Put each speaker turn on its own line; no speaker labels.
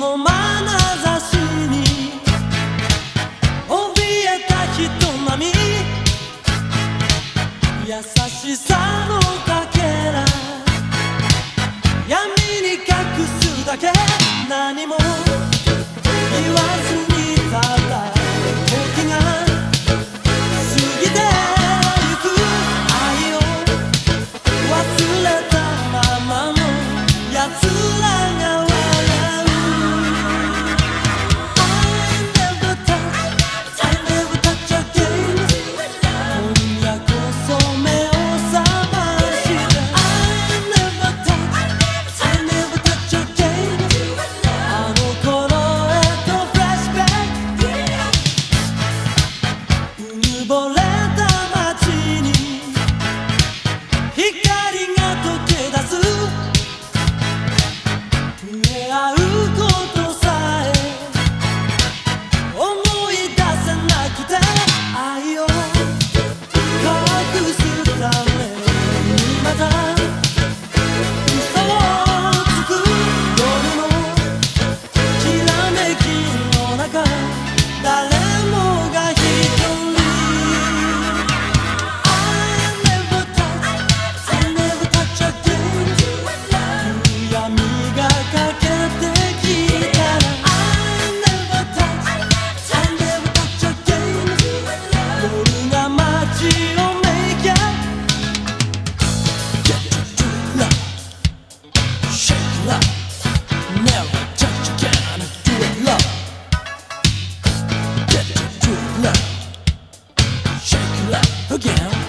の眼差しに怯えた人並み優しさのかけら闇に隠すだけ何も again.